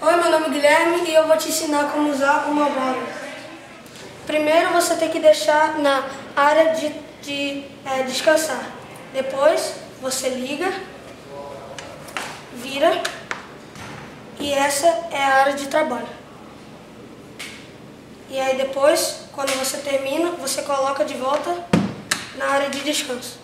Oi, meu nome é Guilherme e eu vou te ensinar como usar uma bola. Primeiro você tem que deixar na área de, de é, descansar. Depois você liga, vira e essa é a área de trabalho. E aí depois, quando você termina, você coloca de volta na área de descanso.